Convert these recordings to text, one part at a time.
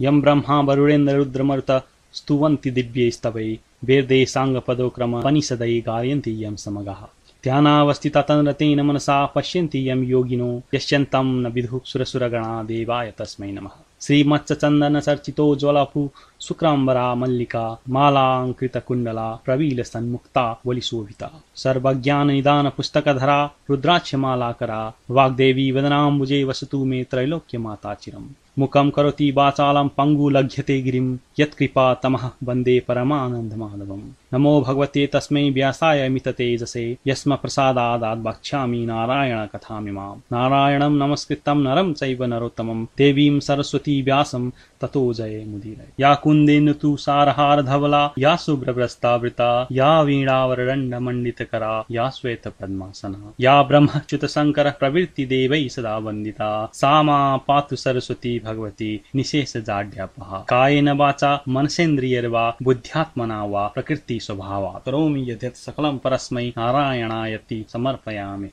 यं ब्रह्मा वरुणेन्द्ररुद्रमरुत स्तुवन्ति दिव्यैस्तवै वेदे साङ्गपदोक्रम पनिषदै गायन्ति यं समगः। ध्यानावस्थिता तन्रतेन मनसा पश्यन्ति यं योगिनो यश्यन्तं न विदुः सुरसुरगणा देवाय तस्मै नमः। श्रीमत्सचन्दनचर्चितोज्ज्वलपु शुक्राम्बरा मल्लिका मालाङ्कृतकुण्डला प्रवीलसन्मुक्ता वलिशोभिता सर्वज्ञाननिदानपुस्तकधरा रुद्राक्षमालाकरा वाग्देवी वदनाम्बुजे वसतु मे त्रैलोक्यमाता चिरम्। मुखं करोति वाचालं पङ्गुलघ्यते गिरिं यत्कृपा तमः वन्दे परमानन्दमाधवम्। नमो भगवते तस्मै व्यासाय मिततेजसे यस्म प्रसादादात् वक्ष्यामि नारायणकथामिमाम् नारायणं नमस्कृतं नरं चैव नरोत्तमं देवीं सरस्वती व्यासं ततो जये मुदीरय या कुन्देन तु सारहारधवला या शुभ्रभ्रस्तावृता या वीणावरदण्डमण्डितकरा या श्वेतपद्मासना। या ब्रह्मच्युतशङ्करः प्रवृत्तिदेवैः सदा वन्दिता। सा मा पातु सरस्वती भगवती निशेषजाड्यापहा कायेन वाचा मनसेन्द्रियर्वा बुद्ध्यात्मना वा प्रकृति स्वभावा करोमि यद्यत् सकलं परस्मै नारायणायति समर्पयामि।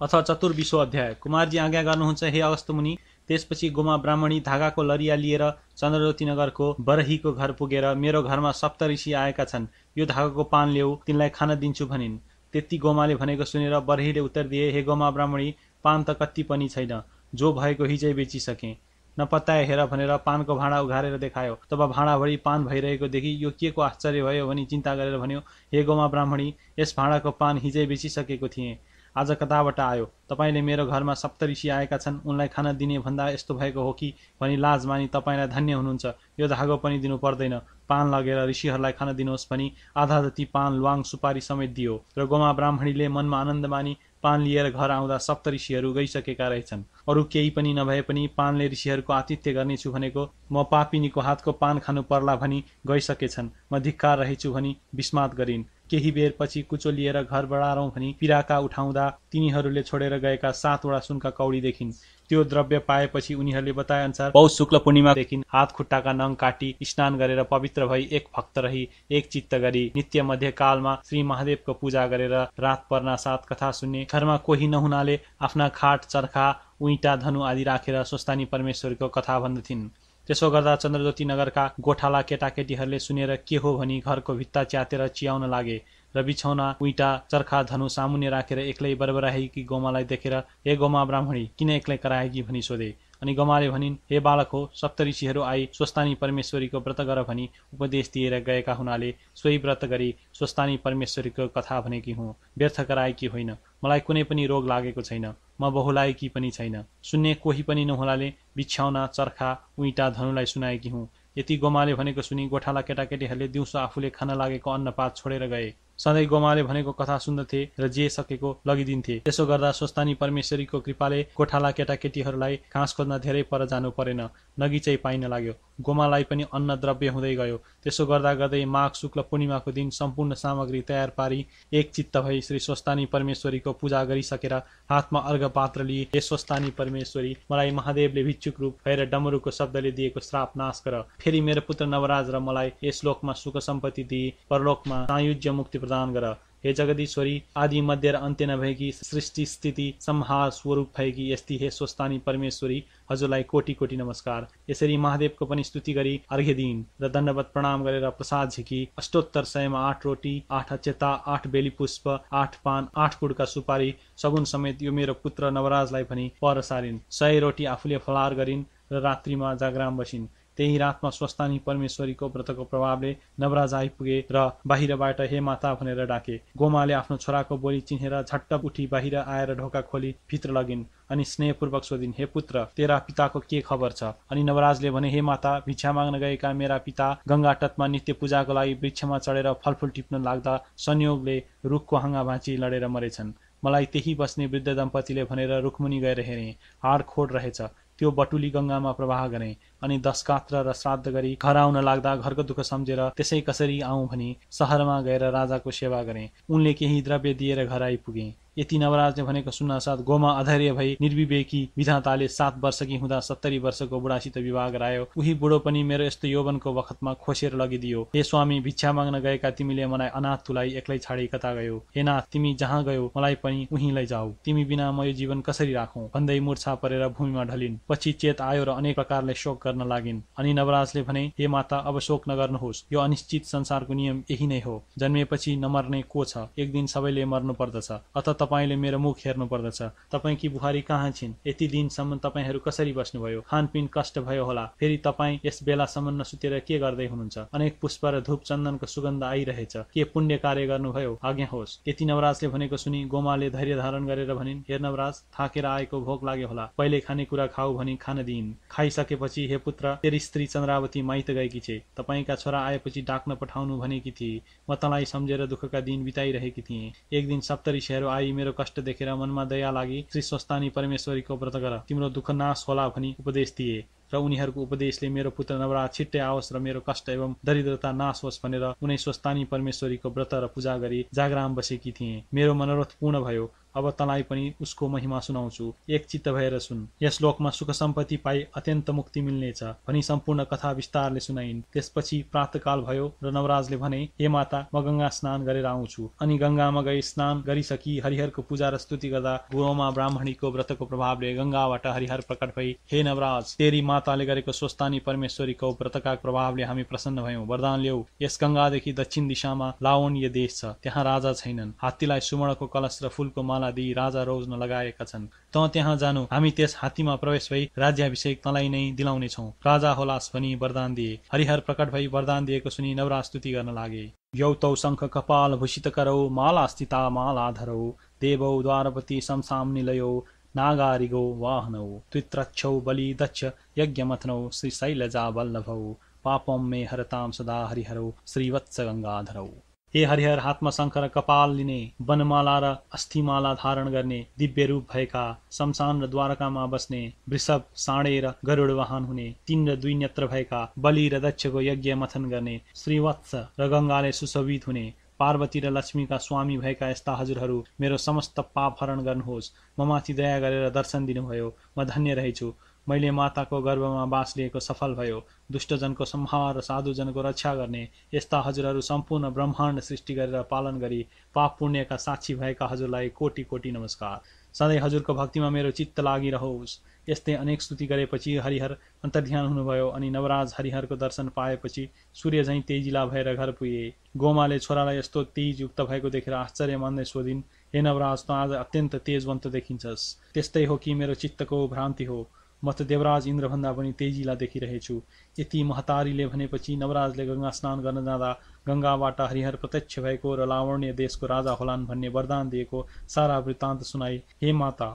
अथ चतुर्विश्व अध्याय। कुमारजी आज्ञा गर्नुहुन्छ हे अगस्त मुनि त्यसपछि गोमा ब्राह्मणी धागाको लरिया लिएर चन्द्रज्योति नगरको बरहीको घर पुगेर मेरो घरमा सप्तऋषि आएका छन्। यो धागाको पान ल्याऊ तिनलाई खान दिन्छु भनिन्। त्यति गोमाले भनेको सुनेर बरहीले उत्तर दिए हे गोमा ब्राह्मणी पान त कति पनि छैन। जो भएको हिजै बेचिसके। नपत्ताए हेर भनेर पानको भाँडा उघारेर देखायो। तब भाँडाभरि पान भइरहेको देखि यो के को आश्चर्य भयो भनी चिन्ता गरेर भन्यो हे गोमा ब्राह्मणी यस भाँडाको पान हिजै बेचिसकेको थिएँ। आज कताबाट आयो? तपाईँले मेरो घरमा सप्तऋषि आएका छन्। उनलाई खाना दिने भन्दा यस्तो भएको हो कि? भनी लाज मानी तपाईँलाई धन्य हुनुहुन्छ। यो धागो पनि दिनु पर्दैन। पान लगेर ऋषिहरूलाई खान दिनुहोस् भनी आधा जति पान ल्वाङ सुपारी समेत दियो। र गोमा ब्राह्मणीले मनमा आनन्द मानी पान लिएर घर आउँदा सप्त ऋषिहरू गइसकेका रहेछन्। अरू केही पनि नभए पनि पानले ऋषिहरूको आतिथ्य गर्नेछु भनेको म पापिनीको हातको पान खानु पर्ला भनी गइसकेछन्। म धिक्कार रहेछु भनी विस्मात गरिन्। केही बेरपछि कुचो लिएर घर बढारौँ भनी पिराका उठाउँदा तिनीहरूले छोडेर गएका सातवटा सुनका कौडी देखिन्। त्यो द्रव्य पाएपछि उनीहरूले बताए अनुसार पौष शुक्ल पूर्णिमादेखि हात खुट्टाका नङ काटी स्नान गरेर पवित्र भई एक भक्त रही एक चित्त गरी। नित्य मध्यकालमा श्री महादेवको पूजा गरेर रात पर्ना साथ कथा सुन्ने। घरमा कोही नहुनाले आफ्ना खाट चर्खा उइटा धनु आदि राखेर स्वस्थानी परमेश्वरको कथा भन्दथिन्। त्यसो गर्दा चन्द्रज्योति नगरका गोठाला केटाकेटीहरूले सुनेर के हो भनी घरको भित्ता च्यातेर चियाउन लागे र बिछौना उइटा चर्खा धनु सामुन्य राखेर एक्लै बरबराएकी गोमालाई देखेर हे गोमा ब्राह्मणी किन एक्लै कराएकी भनी सोधे अनि गमाले भनिन् हे बालक हो सप्तऋषिहरू आई स्वस्थानी परमेश्वरीको व्रत गर भनी उपदेश दिएर गएका हुनाले सोही व्रत गरी स्वस्थानी परमेश्वरीको कथा भनेकी हुँ। व्यर्थ गराएकी होइन। मलाई कुनै पनि रोग लागेको छैन। म बहुलाएकी पनि छैन। सुन्ने कोही पनि नहोलाले बिछ्याउना चर्खा उइटा धनुलाई सुनाएकी हुँ। यति गोमाले भनेको सुनि गोठाला केटाकेटीहरूले दिउँसो आफूले खान लागेको अन्नपात छोडेर गए। सधैँ गोमाले भनेको कथा सुन्दथे र जे सकेको लगिदिन्थे। त्यसो गर्दा स्वस्तानी परमेश्वरीको कृपाले गोठाला केटाकेटीहरूलाई घाँस खोज्न धेरै पर जानु परेन। नगिचै पाइन लाग्यो। गोमालाई पनि अन्न द्रव्य हुँदै गयो। त्यसो गर्दा गर्दै माघ शुक्ल पूर्णिमाको दिन सम्पूर्ण सामग्री तयार पारी एक चित्त भई श्री स्वस्तानी परमेश्वरीको पूजा गरिसकेर हातमा अर्घ पात्र लिए हे स्वस्तानी परमेश्वरी मलाई महादेवले भिक्षुक रूप भएर डमरुको शब्दले दिएको श्राप नाश गर। फेरि मेरो पुत्र नवराज र मलाई यस लोकमा सुख सम्पत्ति दिए परलोकमा सायुज्य मुक्ति प्रदान गर। हे जगदीश्वरी आदि मध्य र अन्त्य नभएकी सृष्टि स्थिति संहार स्वरूप भएकी यस्ती हे स्वस्तानी परमेश्वरी हजुरलाई कोटी कोटी नमस्कार। यसरी महादेवको पनि स्तुति गरी अर्घ्य दिइन् र दण्डवत प्रणाम गरेर प्रसाद झिकी अष्टोत्तर सयमा आठ रोटी आठ अचेता आठ बेली पुष्प आठ पान आठ कुडका सुपारी सगुन समेत यो मेरो पुत्र नवराजलाई पनि पर सारिन्। सय रोटी आफूले फलार गरिन् र रात्रिमा जागराम बसिन्। त्यही रातमा स्वस्तानी परमेश्वरीको व्रतको प्रभावले नवराज आइपुगे र बाहिरबाट हे माता भनेर डाके। गोमाले आफ्नो छोराको बोली चिनेर झट्ट उठी बाहिर आएर ढोका खोली भित्र लगिन् अनि स्नेहपूर्वक सोधिन् हे पुत्र तेरा पिताको के खबर छ? अनि नवराजले भने हे माता भिक्षा माग्न गएका मेरा पिता गङ्गा तटमा नित्य पूजाको लागि वृक्षमा चढेर फलफुल टिप्न लाग्दा संयोगले रुखको हाँगा भाँची लडेर मरेछन्। मलाई त्यही बस्ने वृद्ध दम्पतिले भनेर रुखमुनि गएर हेरेँ हाड खोड रहेछ त्यो बटुली गङ्गामा प्रवाह गरेँ। अनि दस कात्र र श्राद्ध गरी घर आउन लाग्दा घरको दुःख सम्झेर त्यसै कसरी आउँ भनी सहरमा गएर राजाको सेवा गरे। उनले केही द्रव्य दिएर घर आइपुगे। यति नवराजले भनेको सुन्नासाथ गोमा अधैर्य भई निर्विवेकी विधाताले सात वर्षकी हुँदा सत्तरी वर्षको बुढासित विवाह गरायो। उही बुढो पनि मेरो यस्तो यौवनको वखतमा खोसेर लगिदियो। हे स्वामी भिक्षा माग्न गएका तिमीले मलाई अनाथ तुलाई एक्लै छाडी कता गयो? हे नाथ तिमी जहाँ गयो मलाई पनि उही लैजाऊ तिमी बिना म यो जीवन कसरी राखौँ? भन्दै मूर्छा परेर भूमिमा ढलिन्। पछि चेत आयो र अनेक प्रकारले शोक गर्न लागिन्। अनि नवराजले भने हे माता अब शोक नगर्नुहोस्। यो अनिश्चित संसारको नियम यही नै हो। जन्मेपछि नमर्ने को छ? एक दिन सबैले मर्नु पर्दछ। अत तपाईँले मेरो मुख हेर्नु पर्दछ। तपाईँकी बुहारी कहाँ छिन्? यति दिनसम्म तपाईँहरू कसरी बस्नुभयो? खानपिन कष्ट भयो होला। फेरि तपाईँ यस बेलासम्म नसुतेर के गर्दै हुनुहुन्छ? अनेक पुष्प र धूप चन्दनको सुगन्ध आइरहेछ। के पुण्य कार्य गर्नुभयो? आज्ञा होस् यति नवराजले भनेको सुनि गोमाले धैर्य धारण गरेर भनिन् हेर नवराज थाकेर आएको भोक लाग्यो होला। पहिले खानेकुरा खाऊ भनी खान दिइन्। खाइसकेपछि हे पुत्र तेरी स्त्री चन्द्रावती माइत गएकी छे तपाईँका छोरा आएपछि डाक्न पठाउनु भनेकी थिए। म तँलाई सम्झेर दुःखका दिन बिताइरहेकी थिएँ। एक दिन सप्तऋषिहरू आई मेरो कष्ट देखेर मनमा दया लागि श्री स्वस्तानी परमेश्वरीको व्रत गर। तिम्रो दुःख नाश होला भनी उपदेश दिए र उनीहरूको उपदेशले मेरो पुत्र नवराज छिट्टै आओस् र मेरो कष्ट एवं दरिद्रता नाश होस् भनेर उनै स्वस्तानी परमेश्वरीको व्रत र पूजा गरी जागराम बसेकी थिए। मेरो मनोरथ पूर्ण भयो। अब तँलाई पनि उसको महिमा सुनाउँछु। एक चित्त भएर सुन। यस लोकमा सुख सम्पत्ति पाई अत्यन्त मुक्ति मिल्नेछ भनी सम्पूर्ण कथा विस्तारले सुनाइन्। त्यसपछि प्रातकाल भयो र नवराजले भने हे माता म गङ्गा स्नान गरेर आउँछु। अनि गङ्गामा गई स्नान गरिसकी हरिहरको पूजा र स्तुति गर्दा गुरुमा ब्राह्मणीको व्रतको प्रभावले गङ्गाबाट हरिहर प्रकट भई हे नवराज तेरी माताले गरेको स्वस्तानी परमेश्वरीको व्रतका प्रभावले हामी प्रसन्न भयौँ। वरदान ल्याऊ। यस गङ्गादेखि दक्षिण दिशामा लावण्य देश छ। त्यहाँ राजा छैनन्। हात्तीलाई सुवर्णको कलश र फुलको माला दिई राजा रोज्न लगाएका छन्। त त्यहाँ जानु हामी त्यस हात्तीमा प्रवेश भई राज्याभिषेक तँलाई नै दिलाउनेछौ राजा होलास भनी वरदान दिए। हरिहर प्रकट भई वरदान दिएको सुनि नवरास्तुति गर्न लागे। यौतौ शङ्ख कपाल भूषित करौ माला स्थिता मालाधरौ देवौ द्वारपति शमसाम निलयौ नागारिगो वाहनौ। त्रित्रक्षौ बलि दक्ष यज्ञमथनौ श्री शैलजा वल्लभौ। पापम मे हरताम सदा हरिहरौ श्रीवत्स गङ्गाधरौ हे हरिहर हातमा शङ्ख र कपाल लिने वनमाला र अस्थिमाला धारण गर्ने दिव्य रूप भएका शमशान र द्वारकामा बस्ने वृषभ साँडे र गरुड वाहन हुने तीन र दुई नेत्र भएका बलि र दक्षको यज्ञ मथन गर्ने श्रीवत्स र गङ्गाले सुशोभित हुने पार्वती र लक्ष्मीका स्वामी भएका यस्ता हजुरहरू मेरो समस्त पाप हरण गर्नुहोस्। माथि दया गरेर दर्शन दिनुभयो। म धन्य रहेछु। मैले माताको गर्भमा बास लिएको सफल भयो। दुष्टजनको संहार र साधुजनको रक्षा गर्ने यस्ता हजुरहरू सम्पूर्ण ब्रह्माण्ड सृष्टि गरेर पालन गरी पाप पुण्यका साक्षी भएका हजुरलाई कोटी कोटी नमस्कार। सधैँ हजुरको भक्तिमा मेरो चित्त लागिरहोस्। यस्तै अनेक स्तुति गरेपछि हरिहर अन्तर्ध्यान हुनुभयो अनि नवराज हरिहरको दर्शन पाएपछि सूर्य झैँ तेजिला भएर घर पुगे। गोमाले छोरालाई यस्तो तेजयुक्त भएको देखेर आश्चर्य मान्दै सोधिन् हे नवराज त आज अत्यन्त तेजवन्त देखिन्छस्। त्यस्तै हो कि मेरो चित्तको भ्रान्ति हो। म त देवराज इन्द्रभन्दा पनि तेजीलाई देखिरहेछु। यति महतारीले भनेपछि नवराजले गङ्गा स्नान गर्न जाँदा गङ्गाबाट हरिहर प्रत्यक्ष भएको र लावण्य देशको राजा होलान् भन्ने वरदान दिएको सारा वृत्तान्त सुनाई हे माता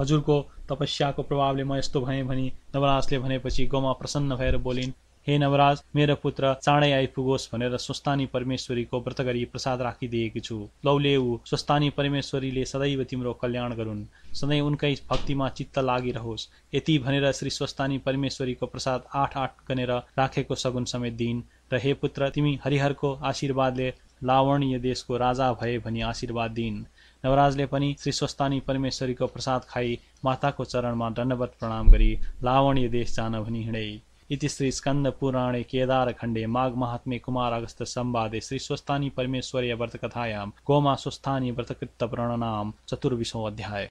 हजुरको तपस्याको प्रभावले म यस्तो भएँ भनी नवराजले भनेपछि गौमा प्रसन्न भएर बोलिन् हे नवराज मेरो पुत्र चाँडै आइपुगोस् भनेर स्वस्थानी परमेश्वरीको व्रत गरी प्रसाद राखिदिएकी छु। लौलेउ स्वस्थानी परमेश्वरीले सदैव तिम्रो कल्याण गरून्। सधैँ उनकै भक्तिमा चित्त लागिरहोस्। यति भनेर श्री स्वस्थानी परमेश्वरीको प्रसाद आठ आठ गनेर राखेको सगुन समेत दिइन्। र हे पुत्र तिमी हरिहरको आशीर्वादले लावण्य देशको राजा भए भनी आशीर्वाद दिइन्। नवराजले पनि श्री स्वस्थानी परमेश्वरीको प्रसाद खाई माताको चरणमा दण्डवत प्रणाम गरी लावण्य देश जान भनी हिँडे। इति श्री स्कन्दपुराणे केदारखण्डे माघ महात्मे कुमार अगस्त संवादे श्री स्वस्थानी परमेश्वर्य व्रतकथायां गोमा स्वस्थानी व्रतकृत प्रणनाम चतुर्विशो अध्याय